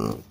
Uh.